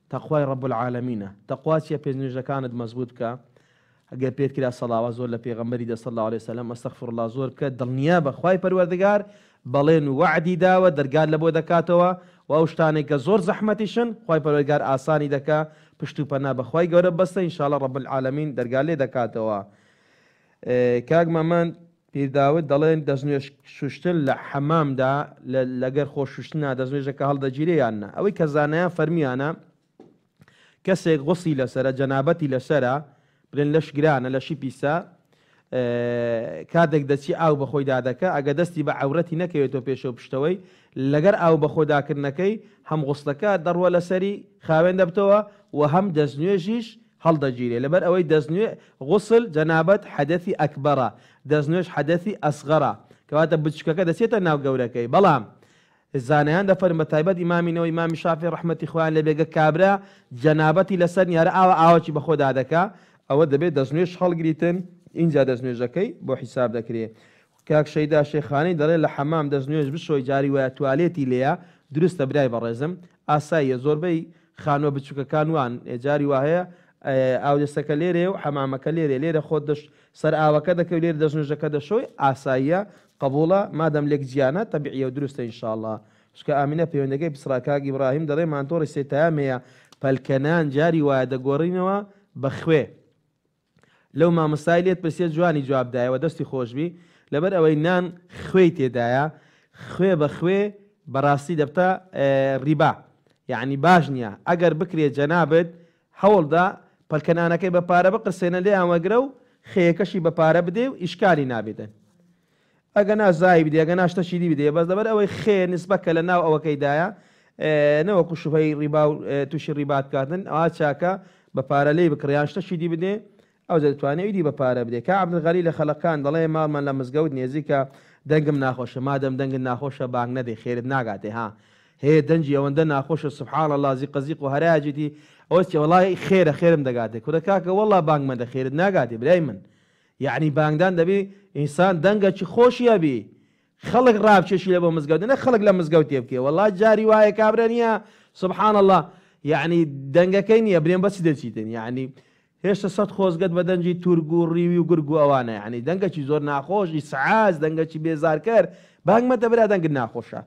A: تەقوای رب العالمینە تەقوا چیە پێنجنوێژەکانت مەزبوت بکە گەر پێت کرا سەڵاوە زۆر لە پێغەمبەری دە صلی اللە علیە وسلم استغفر اللە زۆر بکە دڵنیابە خوای پەروەردگار بەڵێن و وەعدی داوە دەرگات لەبۆ دەکاتەوە و ئەو شتانەی کە زۆر زەحمەتیشن خوای پەروەردگار ئاسانی دەکا پشت و پەنا بەخوای گەورە بەستە ان شاء اللە رب العالمین دەرگات لێ دەکاتەوە کاک مەمەند پیرداود دەڵێن دەستنوێژ شوشتن لە حەمامدا لە لەگەر خۆ شوشتنا دەستنوێژەکە هەڵدەگیرێ یان نا؟ ئەوەی کە زانایان فەرمویانە کەسێک غوسڵی لەسەرە جەنابەتی لەسەرە بلێن لەش گرانە لەشی پیسە کاتێک دەچی ئاو بەخۆی دادەکە ئەگە دەستی بە عورەتی نەکەوێتەوە پێشەوە پشتەوەی لەگەر ئاو بەخۆداکردنەکەی هەم غوسلەکە دەڕوە لەسەری خاوێن دەبتەوە و هەم دەستنوێژیش هەڵدەگیرێ لەبەر ئەوەی دەستنوێ غسل جەنابەت حەدەثی ئەکبەرە دەستنوێش حەدەثی ئەسغەرە کەواتە بچوکەکە دەچێتە ناو گەورەکەی بەڵام زانایان دەفەرموون بە تایبەت ئیمامی نەوەوی ئیمامی شافعی ڕەحمەتی خوایان لێ بێ گەر کابرا جەنابەتی لەسەر نیارە ئاوا ئاوەکی بەخۆدا دەکا ئەوە دەبێ دەستنوێش هەڵگریتن ئینجا دەستنوێژەکەی بۆ حیساب دەکرێ کاک شەیدا شێخانی دەڵێ لە حەمام دەست نوێژ بشۆی جاری وایە توالێتی لێیە دروستە برای بەڕێزم ئاساییە زۆربەی خانوە بچوکەکان وان ئێ جاری واهەیە ئاودەستەکە لێرەیە و حەمامەکە لێرەیە لێرە خۆت دەش سەر ئاوەکە دەکەوی لێرە دەست نوێژەکە دەشۆی ئاساییە قبوڵە مادەم لێک جیانە تەبعیە و دروستە ان شاء اللە شکە ئامینە پەیوەندەکەی پچڕا کاک ئیبراهیم دەڵێ مانتۆڕی سێ تایام هەیە پەلکەنان جاری وایە دەگۆڕینەوە بە خوێ. لەو مامۆستای لێت پرسیە جوانی جواب دایەوە دەستی خۆشبی لەبەر ئەوەی نان خوێی تێدایە خوێ بە خوێ بەڕاستی دەبتە ڕیبا یعنی باش نیە ئەگەر بکرێ جەنابت هەوڵدە پەلکەنانەکەی بە پارە بقرسێنە لێیان وەگرە و خێیەکەشی بە پارە بدەی و ئیشکالی نابێتن ئەگەنا زای بدەی ئەگەنا شتەکی دی بدەی بەس لەبەر ئەوەی خێ نسبەکە لە ناو ئەوەکەی دایە نەوەکو شوبهەی ڕیبا و توشی ڕیبا بکاتن ئەوا چاکە بە پارە لێی بکڕی یان شتەکی دی بدەی ئەوجە دەتوانێ ئیدی بە پارە بدەی کا عەبدولغەنی لە خەڵکان دەڵێ ماڵمان لە مزگەوت نێزیکە دەنگم ناخۆشە مادەم دەنگت ناخۆشە بانگ نەدەی خێرت ناگاتێ ها هێ دەنگی ئەوەندە ناخۆشە سبحان اللە زیقە زیق و هەرایە جیتی ئەوە چیە وەڵای خێرە خێرم دەگاتێ کورە کاکە وەڵڵا بانگ مەدە خێرت ناگاتێ برای من یەعنی بانگدان دەبی ئینسان دەنگەکی خۆشی هەبی خەڵک ڕابکێشیە بۆ مزگەوت نەک خەڵک لە مزگەوت تێبکێ وەڵا جاری وایە کابرا نیە سبحان اللە یەعنی دەنگەکەی نیە برێم بەچی دەچیتن یەعنی هێشتا سەد خۆزگەت بە دەنگی تورگ و ڕیوی و گرگ و ئەوانە یەعنی دەنگەکی زۆر ناخۆش ئیسعاز دەنگەکی بێزارکەر بانگ مەدە برا دەنگت ناخۆشە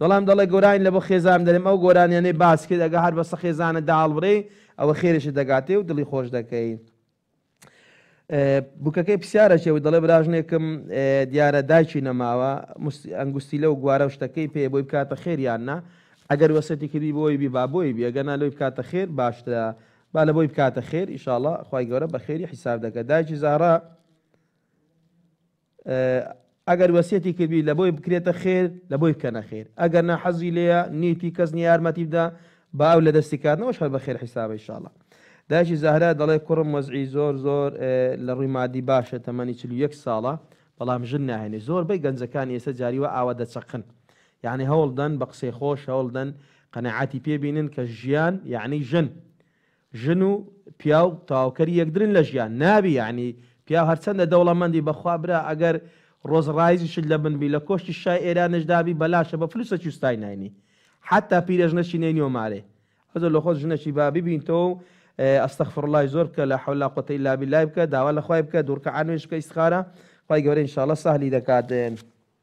A: دەڵام دەڵێ گۆرانی لە بۆ خێزان دەرێم ئەو گۆرانیانەی باس کرد ئەگە هەر بەسە خێزانە داهەڵبرێ ئەوە خێرێشت دەگاتێ و دڵی خۆش دەکەی بووکەکەی پرسیارەکەەوەی دەڵێ براژنێکم دیارە دایکی نەماوە ئەنگستی لەو گوارە شتەکەی پێ بۆی بکاتە خێریان نا ئەگەر وەسەتی کردی بۆی بی با بۆی بێگەنا لەوی بکاتە خێر باشترە با لە بۆی بکاتە خێر ئیشاڵە خی گەورە بە خێری حیساب دەکە دایکی زارە ئەگەر وەسیەتی کردبی لە بۆی بکرێتە خێر لە بۆی بکەنە خێر ئەگەر نە حەزی لێە نیتی کەس نیە یارمەتی بدا با ئەو لە دەستی کاتنەوەش هەر بە خێر حیسابە ئیشاڵە دایکی زەهرا دەڵێ کوڕم وەزعی زۆر زۆر لە ڕووی مادی باشە تەمەنی چل و یەک ساڵە بەڵام ژن ناهێنێ زۆر بەی گەنجەکان ئێستا جاری وە ئاوا دەچەقن یعنی هەوڵدەن بە قسەی خۆش هەوڵدەن قەنەعاتی پێبینن کە ژیان یعنی ژن ژن و پیاو تەواوکەری یەکدرن لە ژیان نابی یەعنی پیاو هەرچەندە دەوڵەمەندی بەخوا برا ئەگەر ڕۆز ڕایزیشت لە بن بی لە کۆشکی شای ئێرانش دابی بەلاشە بە فلوسە چوستای ناینی حەتا پیرەژنەشی نەینیوە مارێ ئەزۆ لۆخۆت ژنەکی با ببینتەوە و استغفراللە ی زۆر بکە لا حول لا قوەتە الا باللە ی بکە داوا لە خوای بکە دوو رکەعە نوێژ بکە استخارە خوای گەورە انشااللە سەهلی دەکات.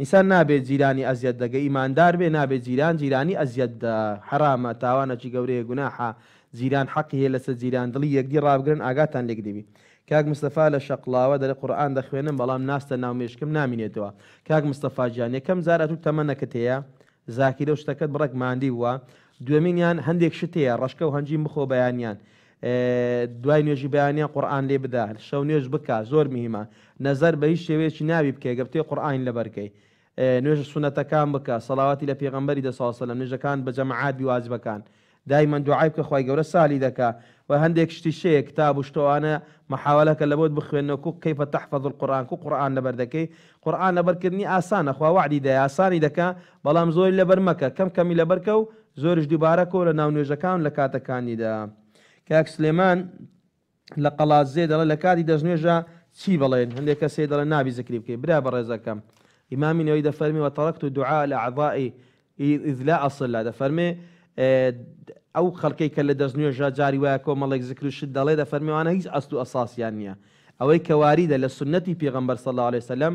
A: ئینسان نابێ جیرانی ئەزیەت دە گە ئیماندار بێ نابێ جیران جیرانی ئەزیەت دە حەرامە تاوانە چی گە ورەیە گوناحە جیران حەقی هەیە لەسە جیران دڵی یەکدی ڕابگرن ئاگاتان لێ گریبی کاک مستەفا لە شە قڵاوە دە قورئان دە خوێنم بەڵام ناستە ناو مێشکم نامینێتەوە کاک مستەفا گیان یەکەم جار ئەتوو تەمە نەکت هەیە زاکیرە و شتەکەت بڕەک ماندی بووە دوێمینیان هەندێک شت هەیە ڕەشکە و هەنجین بخۆ بەیانیان دوای نوێژی بەیانیان قورئان لێ بدە شەو نوێژ بکە زۆر مهیمە نەزەر بە هیچ شێوەیەکی ناوی بکەی گەر بتوێ قورئانی لەبەر کەی نوێژە سونەتەکان بکە سەڵاواتی لە پێغەمبەری دە ساڵ سەلەم نوێژەکان بە جەمەعات بی واجبەکان دایمەن دوعای بکە خوای گەورە سالی دەکا و هەندێک شتیش هەیە کتاب و شتە وانە محاوەلە کە لەبۆت بخوێنەوە کو کەیف تحفظ القرآن کو قورئان لەبەر دەکەی قورئان لەبەر کردنی ئاسانە خوا وەعدی دایە ئاسانی دەکا بەڵام زۆری لەبەر مەکە کەم کەمی لەبەر کە و زۆریش دووبارە کۆ لە ناو نوێژەکان و لە کاتەکانیدا. کاک سلێمان لە قەڵادزێ دەڵێ لە کاتی دەستنوێژا چی بڵێن؟ هەندێ کەسێ دەڵێ نابی زکری بکەی. برا بەڕێزەکەم ئیمامی نەوەوی دەفەرمێ وترکت دعاء الاعضاء اذ لا اصلها دەفەرمێ ئەو خەڵکەی کە لە دەستنوێژا جاری وایە کۆمەڵێک زکر و شت دەڵێ دەفەرمێ وانە هیچ ئەسڵ و ئەساسیان نییە. ئەوەی کە واریدە لە سوننەتی پێغەمبەر صلی اللە علیە وسلم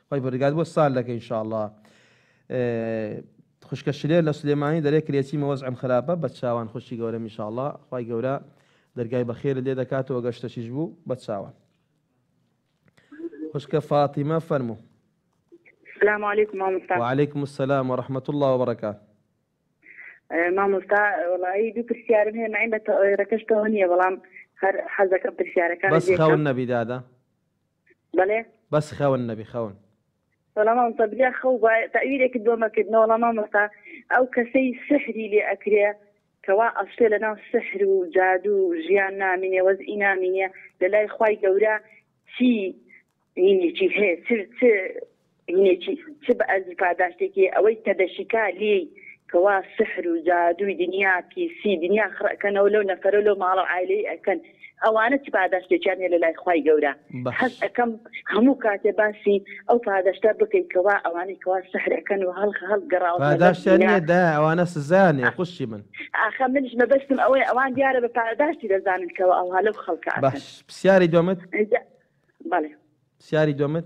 A: خوای پەروەردگار بۆت سار دەکە ان شاءاللە خوشکە شلێر لە سلێمانی دەرێ کرێچیمە وەزعم خراپە بە چاوان خوشکی گەورەم ان شاءاللە خوای گەورە دەرگای بەخێرت لێ دەکاتەوە گەشتەشیش بوو بە چاوان خوشکە فاتیمە فەرمو
J: السلام عليكم مامۆستا
A: وعليكم السلام ورحمة الله وبركاته
J: مامۆستا وڵایی دوو پرسیارم هەیە ماین بە تەڕەکەشتەوە نییە بەڵام هەر حەزەکە پرسیارەکە
A: بەس خاون نەبی دادا
J: بەلێ.
A: بەس خەون نەبی خەون.
J: وەڵا مامۆستا بریا خەو بە تەئویلێکت بۆ مەکرد نەوەڵا مامۆستا ئەو کەسەی سحری لێ ئەکرێ کە وا ئەشتێ لە ناو سحر و جادو ژیان نامینێ وەز ئی نامینێ لە لای خوای گەورە چی هینێکی هەیە چ چ دینێکی چ بە ئەرزی پاداشتێکی ئەوەی کە دەشیکا لێی کە وا سحر و جادووی دنیا پیسی دنیا خڕئەکەنەوە لەو نەفەرو لەو ماڵەو عایلەی ئەکەن ئەوانە چ پاداشتێکیان هەیە لە لای خوای گەورە حەز ئەکەم هەموو کاتێ باسی ئەو پاداشتە بکەی کە وا ئەوانەی کە وا سحر ئەکەن و هەڵ هەڵ گەڕاوەتەوە لەم پاداشتیان دنیا نیە دە ئەوانە سزایان هەیە خوشکی من. ئاخە منیش مەبەستم ئەوەیە ئەوان دیارە بە پاداشتی دەزانن کە وا ئەوها لەو خەڵکە
K: ئەکەن. باش پسیاری دومت؟ ئینجا بەڵێ. پسیاری دومت؟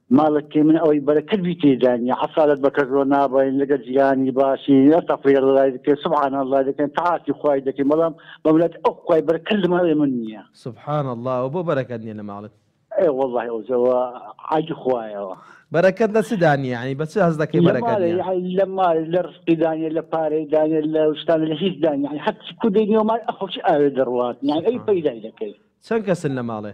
K: مالک کێ من ئەوەی بەرەکەت بی تێدانیە عەسالت بە کەس وەرنابەین لەگەر جیهانی باشین ئەستەغفیر اللە دەکەین سبحان اللە دەکەین تاعاتی خوای دەکەین بەڵام بە ملات ئەو خوای بەرەکەت لە ماڵێ من نیە.
A: سبحان اللە ئەوە بۆ بەرەکەت نیە لە ماڵت.
K: ئێ وەڵاهی ئەوە جەوە عەیدی خوایەوە.
A: بەرەکەت لە چدا نیە یانی بە چ هەست دەکەی بەرەکەت نیە؟
K: لە ماڵێ لە ماڵێ لە ڕزقی دانیە لە پارەی دانیە لە شتان لە هیچ دانیە یانی هەرچی کو دێنیەوە ماڵێ ئەخۆ چ ئاوێ دەڕوات یانی ئەوی پەیدای دەکەی.
A: چەن کەسن لە ماڵێ؟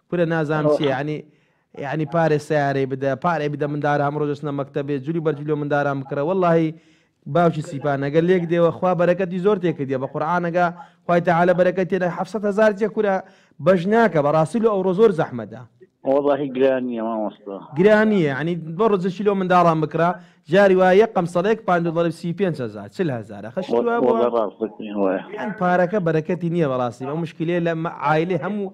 A: کورە نازانم چیە یانی یانی پارێ سیارەی بدە پارەی بدە من دارە هەم ڕۆژەچنە مەکتتەبێ جلی بەرجلیۆ من دارا بکڕە واللهی باوکی سیپانەگە لێک دێوە خوا بەرەکەتی زۆر تێکردە بە قورآانەگە خی تەعاالە بەرەکە تێدا ه هزار جێ کورە بەش ناکە بەڕاستی لە ئەوڕۆ زۆر زەحمەدا
K: گرانیە
A: ینی بە ڕزشی لۆ منداڵان بکرا جاری وایە یەکەم سەڵێک پ دڵی سی پێ هزار چل هزار خش پارەکە بەرەکەتی نییە بەڕاستی بە مشکلێ لە ئایلی هەموو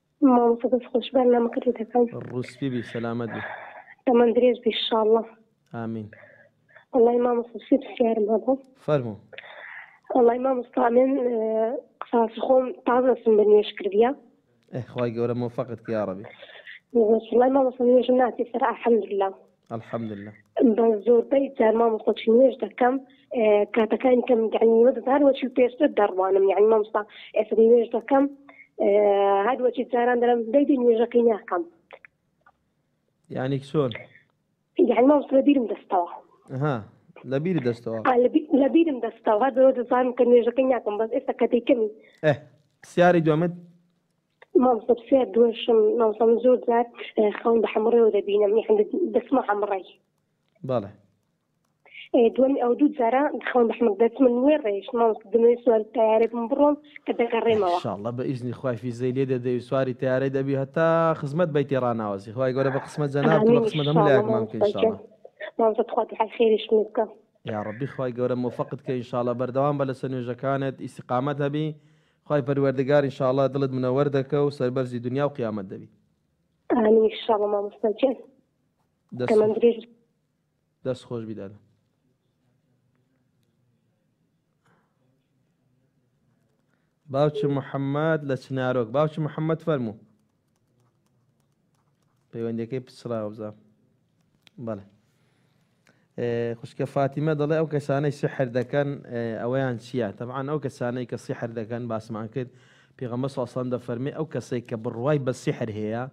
A: مامۆستا دەست خۆش بەرنامەکەت لە دەکەم. ڕوسپی بی
L: سەلامەت بی. تەمەن درێژ بی شاڵڵە.
A: ئامین.
L: وەڵای مامۆستا سێ پرسیارم هەبوو.
A: فەرموو.
L: وەڵای مامۆستا ئەمن قساسی خۆم تازەسم بە نوێژ کردیە. ئەی
A: خوای گەورە مۆفەقت کە یاڕەبی. وەڵای
L: مامۆستا نوێژم ناچێ سەر ئەلحەمدللە. الحمدللە. بەس زۆربەی
A: جار مامۆ
L: ستا چ نوێژ دەکەم کاتەکانی کەم یعنی نیوە دەست هەر وەچی پێشتر دەڕوانم یعنی مامۆ ستا ئێستا نوێژ دەکەم هەر وەچی جاران دەرم دەی دی نوێژەکەی ناکەم
A: یعنی چۆن
L: یعنی مامۆ ستا بیرم دەستەوە
A: ها لەبیر دەستەوە
L: لەبیرم دەستەوە هەر دەوە دەزانم کە نوێژەکەی ناکەم بەس ئێستا کە
A: دەیکەمی پرسیاری دومت
L: مامۆستا پرسیار دوەشم مامۆستا من زۆر جار خەون بە حەمڕێوە دەبینم یعنی دەسمە
A: حەمڕەی
L: بەڵێ دومی ئەو دوو جارە خەون بە حەمڕ دەسمە نوێ ڕێش مامۆستا دەمەوێت سوار تەیارە بم بڕۆم کە
A: دەگەڕێمەوە انشاءاللە بە ئیزنی خوای فیزەی لێ دەدەی و سواری تەیارەی دەبی هەتا خزمەت بەی تێ ڕاناوەزی خوای گەورە بە قسمەت جەنابت و بە قسمەت هەموو لایەکمان بکەی انشاءاللە
L: مامۆستا تخوا دوعای خێرشم لێ
A: بکە یا ڕەبی خوای گەورە مۆفەقت کە انشاءاللە بەردەوام بە لەسەر نوێژەکانت ئیستیقامەت هەبی خوای پەروەردگار ان شاءاللە دڵت منەوەر دەکە و سەربەرزی دونیا و قیامەت دەبی.
L: آمین ان شاءاللە مامۆستا گیان دەست تەمەن درێژ بی.
A: دەست خۆش بی دادە. باوکی محمد لە چنارۆک باوکی محمد فەرموو. پەیوەندەکەی پچڕاوزە بەڵێ خوشکە فاتیمە دەڵێ ئەو کەسانەی سحر دەکەن ئەوەیان چییە تەبعاان ئەو کەسانەی کە سیحر دەکەن باسمان کرد پێغەمە ساسان دە فەرمی ئەو کەسێک کە بڕوای بە سیحر هەیە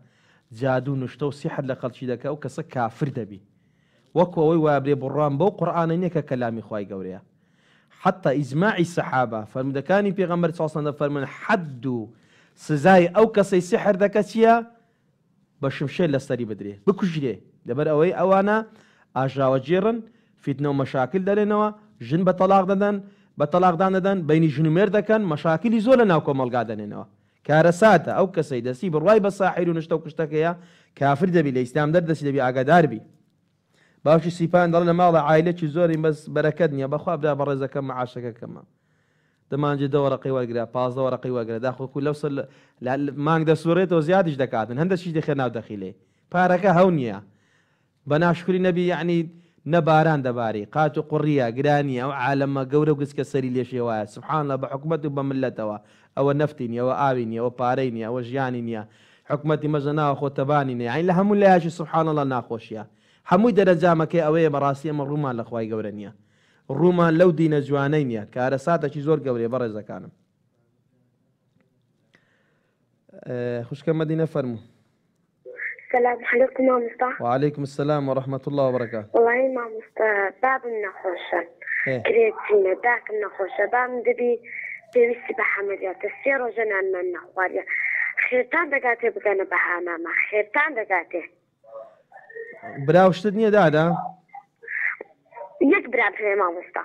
A: جادو نوشتە و سیحر لە خەڵکی دەکە ئەو کەسە کافر دەبی وەکو ئەوەی وابرێ بڕوام بەو قورعانە نیە کە کەلامی خوای گەورەیە حەتتا ئیجماعی سەحابە فەرمودەکانی پێغەمبەر سڵ سەلەم دەفەرموون حەد و سزای ئەو کەسەی سحر دەکە چیە بە شمشێر لەسەری بدرێ بکوژرێ لەبەر ئەوەی ئەوانە ئاژاوە گێڕن فیتنە و مەشاکل دەرێنەوە ژن بە تەلاق دەدەن بە تەلاقدان دەدەن بینی ژن و مێردەکەن مەشاکلی زۆر لە ناو کۆمەڵگا دەنێنەوە کارەساتە ئەو کەسەی دەستی بڕوای بە ساحیر و نشتە و کشتەک هەیە کافر دەبی لە ئیسلام دەر دەچی دەبی ئاگادار بی باوکی سیپان دەڵێ لە ماڵە عایلەکی زۆرین بەس بەرەکەت نیە بەخوا برا بەڕێزەکەم معاشەکە کەمە دەمانجێ دە وەرەقەی وەرگرە پازدە وەرەقەی وەرگرە داخۆکو لەو سەر مانگ دەسوڕێتەوە زیادیش دەکاتن هەندە چیش دەخێ ناو دەخیلێ پارەکە هەو نییە بە ناشکری نەبی یەعنی نە باران دەباری قات و قڕیە گرانیە ئەو عالەمە گەورە و گسکە سەری لێ شێوایە سبحان اللە بە حکومەت و بە ملەتەوە ئەوە نەفتی نیە ئەوە ئاوی نیە ئەوە پارەی نیە ئەوە ژیانی نیە حکومەتی مەژە ناوەخۆ تەبانی نیە یەعنی لە هەموو لایەکی سبحان اللە ناخۆشیە هەمووی دەرەجامەکەی ئەوەیە بەڕاستی ئەمە ڕوومان لە خوای گەورە نیە ڕوومان لەو دینە جوانەی نیە کارەساتەکی زۆر گەورەیە بەڕێزەکانم خوشکە مەدینە فەرموو.
L: سلام علیکم مامۆستا
A: وعلیکم السلام ورحمة الله
L: وبرکاته وەڵایی مامۆستا بابم نەخۆشە کرێتینە داکم نەخۆشە بام دەبی پێویستی بە حەمەلیاتە سێ ڕۆژە نانمان نەخواریە خێرتان دەگاتێ بگەنە بە هانامە خێرتان دەگاتێ
A: براوشتت نییە دادا
L: یەک برام هەیە مامۆستا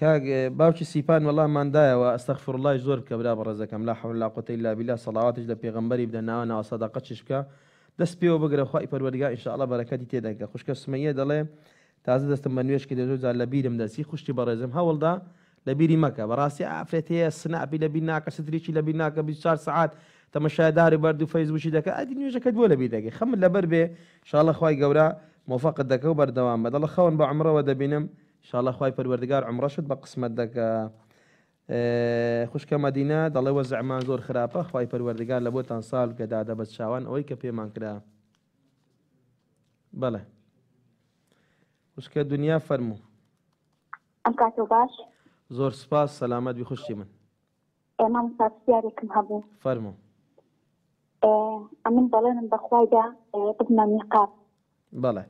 A: کاک باوکی سیپان وەڵام ماندایەوە ئەستەغفرڵڵای زۆر بکە برا بەڕێزەکەم لا حول لا قوەتە الا بالله صلواتش لە پێغەمبەری بدە ناوە ناوە سەدەقەچش بکە دەست پێوە بگرە خوای پەروەردگار ان شاء الله بەرەکەتی تێدا کە خوشکە سمەیە دەڵێ تازە دەستم بە نوێژ کردە زۆر جار لە بیرم دەچی خوشکی بەڕێزم هەوڵدا لەبیری مەکە بەڕاستی ئافرەتەیە سناپی لەبیر ناکە ستریکی لەبیر ناکە بیست و چوار سەعات تەمەشای داری بەرد و فەیسبوکی دەکە ئەدی نوێژەکەت بۆ لەبیر دەکەی خەمت لەبەر بێ شاڵڵە خوای گەورە مۆفەقت دەکە و بەردەوام بە دەڵە خەون بە عومڕەوە دەبینم شاڵڵە خوای پەروەردگار عومڕەشت بە قسمەت دەکا خوشکە مەدینە دەڵێ وە زەعمان زۆر خراپە خوای پەروەردگار لە بۆتان سال کە دادە بە چاوان ئەوەی کە پێمان کرا بەڵێ خوشکە دنیا فەرموو
M: ئەم کاتەو باش.
A: زۆر سوپاس سەلامەت بی خوشکی من.
M: ئێ مامۆستا پرسیارێکم هەبوو.
A: فەرموو.
M: ئێ ئەمن بەڵێنم بەخوای دا ببمە نیقاب.
A: بەڵێ.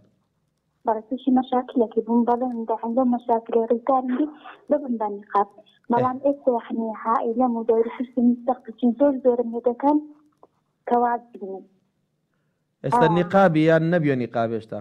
M: بەڵێ تووشی مەشاکلێکی بووم بەڵێنم دا عەند لەو مەشاکلە ڕزگارم بی ببم بە نیقاب بەڵام ئێستا یەحنی هائیلەم و دەوری پشتم سەخت چین زۆر زۆرم لێ دەکەن کە واز بینم.
A: ئێستا نیقابی یان نەبیوە نیقاب هێشتا؟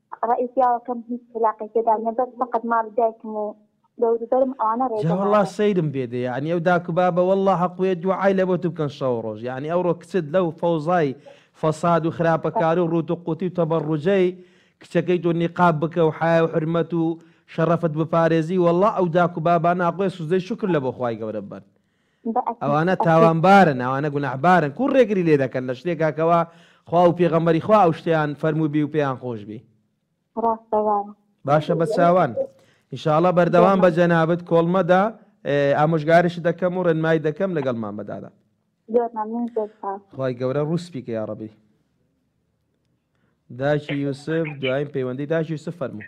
M: ڕەئی پیاوەکەم هیچ هیلاقەی تێدا نیە بەس فەقەت ماڵی دایکم و دەوروبەرم ئەوانە
A: ڕێ جا وەڵا دەماوە. سەیرم بێ دە یەعنی ئەو داکو بابە وەڵا حەقویە دوعای لە بۆت بکەن شەوو ڕۆژ یەعنی ئەوڕۆ کچت لەو فەوزای فەساد و خراپەکاری و ڕوتو قوتی و تەبەڕوجەی کچەکەی تۆ نیقاب بکە و حەیا و حورمەت و شەڕەفت بپارێزی وەڵا ئەو داکو بابانە حەقویە سوجدەی شوکر لە بۆ خوای گەورە ببەن ئەوانە تاوانبارن ئەوانە گوناحبارن کو ڕێگری لێ دەکەن لە شتێکا کەوا خوا و پێغەمبەری خوا ئەو شتەیان فەرمووبی و پێیان خۆش بی ڕاستە وایە باشە بە چاوان ئیشاڵە بەردەوام بە جەنابەت کۆڵمەدا ئامۆژگاریش دەکەم و ڕێنمای دەکەم
N: لەگەڵ مامەدادا زۆر ممنون زۆر سپاس خی گەورە ڕوسپی کە
A: یا ڕەبی داکی یوسف دوایم پەیوەندی داکی یوسف فەرموو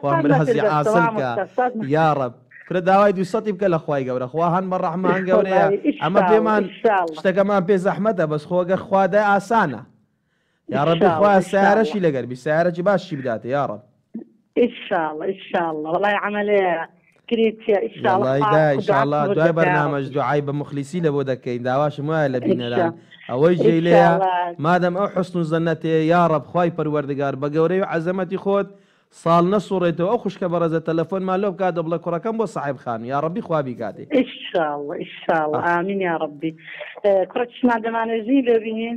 A: خوا من
N: حەزی
A: عاسل کە یاڕەب کورە داوای دوو سەتی بکە لە خوای گەورە خوا هەن بە ڕەحمان گەورەیە ئەمە پێمان شتەکەمان پێ زەحمەتە بەس خۆگەر خوادای ئاسانە یاڕەبی خوا سارەشی لەگەر بی سارەی باشی بداتێ یاڕە
N: ئیشاڵ ئیشاڵ وڵای عملەیە وەڵایی دایە ئیشاڵا
A: دوای بەرنامەش دوعای بە موخلیسی لەبۆ دەکەین داواشم وایە لە بینەران ئەوەی جێی لێیە مادەم ئەو حوسن و زەنەت هەیە یاڕەب خوای پەروەردگار بە گەورەی و عەزەمەتی خۆت ساڵ نەسوڕێتەوە ئەو خوشکە بەڕێزە تەلەفۆنمان لۆ بکات و بڵێ کوڕەکەم بۆ سەحێب خان یاڕەبی خوا بیکاتێ ئیشاڵڵا
N: ئیشاڵڵا ئامین یاڕەبی کوڕەکیشمان دەمانەوێ ژنی لێ بینین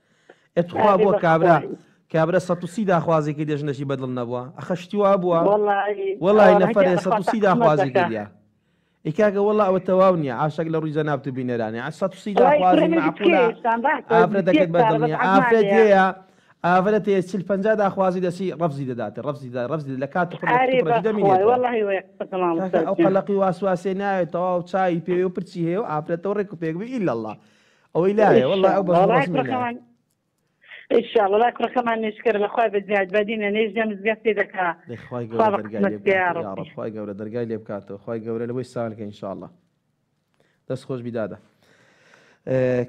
N: ئێ تخوا بۆ
A: کابرا کابرا سە و سی داخوازی کردی ژنەشی بەدڵ نەبووە ئەخە شتی وا بووە وەڵی نەفرێ سە و سی داخوازی کردە ئیکاگە وەڵا ئەوە تەواو نیە عاشق لە ڕووی جەنابت و بینەرانی سە و سی داخوازی معقولە ئافرە دەکەت بەدڵ نیە ئافرەت هەیە ئافرە تێ چل پ داخوازی دەسی ڕفزی دەدات ڕفزی دا ڕفزی لە کات ئەو قەلقی واسواسێ ناوێت تەواو چای پێ و پرچی هەیە و ئافرەتەوە ڕێک و پێکبی ئیلا الله ئەوەی لایە والله ئەو بەس ڕۆژ مێنە
N: ئیشاڵ لای کوڕەکەمان نێشکەر بەخوای بەزیاد بەدینە نێژ لە مزگەت پێ دەکا
A: خی گەورە دەرگای لێ بکاتەوە خی گەورە لەوەی سالکە ئینشاءله دەست خۆش بیدادە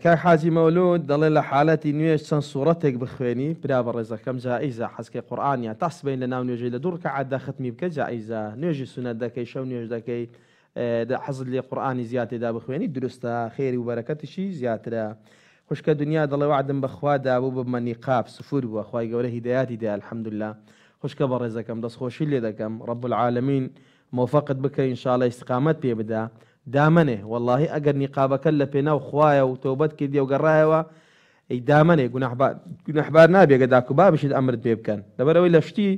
A: کاک حاجی مەولود دەڵێ لە حالەتی نوێش چەند سوورەتێک بخوێنی برا بە ڕێزەکەم جائیزە حەزکەی قورآانە تاسبین لە ناو نوێژەی لە دوڕکە عاددا ختمی بکە جائیزە نوێژی سونەت دەکەی شەو نوێژ دەکەی دە حەزت لێ قورئانی زیاد تێدا بخوێنی دروستە خێری و بەرەکەتشی زیاترە خوشکە دنیا دەڵێ وەعدم بەخوا دابوو ببمە نیقاب سفور بووە خوای گەورە هیدایەتی دایە الحمداللە خوشکە بەڕێزەکەم دەستخۆشی لێ دەکەم رب العالمین مۆفەقت بکە ان شاءاللە استقامەت پێ بدا دامەنێ وەڵاهی ئەگەر نیقابەکەت لە پێناو خوایە و تۆبەت کردی و گەڕایەوە ئەی دامەنێ گوناحبار گوناحبار نابێ گە داکو بابشت ئەمرت پێ بکەن لەبەر ئەوەی لە شتی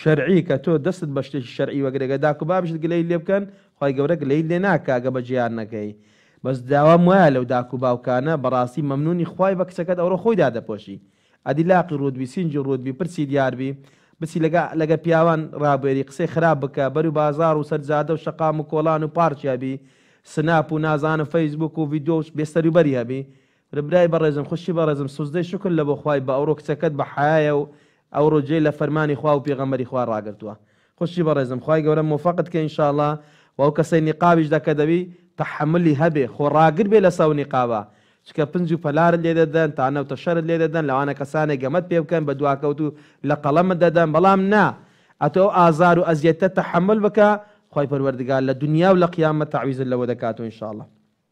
A: شەرعی کە تۆ دەستت بە شتێکی شەرعی وەگرێ گە داکو بابشت گلەیت لێ بکەن خی گەورە گلەیت لێ ناکا گە بەجێیان نەکەی بەس داوام وایە لەو داکو باوکانە بەڕاستی مەمنونی خوای بە کچەکەت ئەوڕۆ خۆی دادەپۆشی ئەدی لاقی ڕووتبی سینجی ڕووتبی پرسی دیاربی بچی لەگە لەگە پیاوان ڕابێری قسەی خراپ بکە بەرو بازاڕ و سەر جادە و شەقام و کۆڵان و پارکی هەبی سناپ و نازانم فەیسبوک و ڤیدۆ و بێ سەروبەری هەبی ربرای بەڕێزم خوشکی بەڕێزم سوزدەی شوکر لەبۆ خوای بە ئەوڕۆ کچەکەت بە حەیایە و ئەوڕۆ جێ لە فەرمانی خوا و پێغەمبەری خوا ڕاگرتوە خوشکی بەڕێزم خوای گەورە مۆفەقت کە ان شاءاللە و ئەو کەسەی نیقابیش دەکە دەبی تەحەمولی هەبێ خۆ ڕاگر بێ لەسە و نیقابە چکە پنج و پەلارت لێ دەدەن تانە و تەشەرت لێ دەدەن لەوانە کەسانێ گەمەت پێ بکەن بە دواکەوت و لە قەڵەمت دەدەن بەڵام نا ئەتۆ ئەو ئازار و ئەزیەتە تەحەمول بکە خوای پەروەردگار لە دونیا و لە قیامەت تەعویزت لەوە دەکات و ان شاءاللە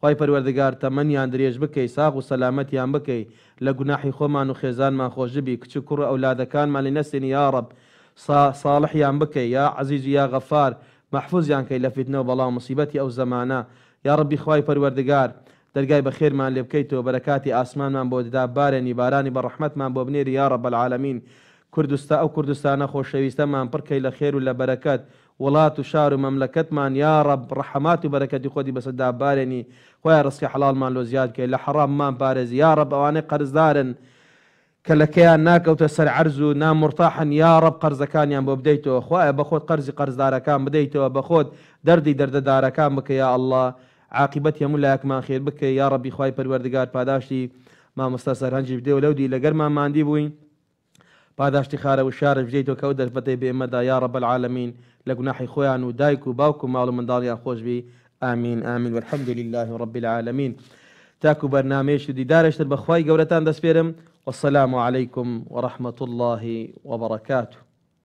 A: خوای پەروەردگار تەمەنیان درێژ بکەی ساغ و سەلامەتیان بکەی لە گوناحی خۆمان و خێزانمان خۆشببی کچ و کوڕ ئەولادەکانمان لی نەسێنی یاڕەب سا ساڵحیان بکەی یا عەزیز و یا غەفار مەحفوزیان کەی لە فیتنە و بەڵا و موسیبەتی ئەو زەمانە یاڕەبی خوای پەروەردگار دەرگای بە خێرمان لێ بکەیتەوە بەرەکاتی ئاسمانمان بۆ دابارێنی بارانی بە ڕەحمەتمان بۆ بنێری یاڕەبەلعالەمین کوردستا ئەو کوردستانە خۆشەویستەمان پڕ کەی لە خێر و لە بەرەکەت وڵات و شار و مەملەکەتمان یا رب رەحەمات و بەرەکەتی خۆتی بەسەر دابارێنی خوایە رسقی حەڵاڵمان لۆ زیاد کەی لە حەڕام بمان پارێزی یا رب ئەوانەی قەرزدارن کە لە کەیان ناکەوتە سەر عەرز و نا مورتاحن یا رب قەرزەکانیان بۆ بدەیتەوە خوایە بەخۆت قەرزی قەرزدارەکان بدەیتەوە بەخۆت دەردی دەردە دارەکان بکەی یا اللە عاقیبەتی هەموو لایەکمان خێر بکەی یا ربی خوای پەروەردگار پاداشتی مامۆستا سەرهەنجی بدەی و لەو دی لەگەرمان ماندی بووی پاداشتی خارە وشارە ژدەیتۆ کە ئەو دەرفەتەی بە ئێمە دا یاڕەب العالمین لە گوناحی خۆیان و دایک و باوک و ماڵ و منداڵیان خۆش بی آمین آمین والحمد للە رب العالمین تاکو بەرنامەیەکی و دیدارێشتر بە خوای گەورەتان دەسپێرم والسلام علیکم ورحمة اللە وبرکاته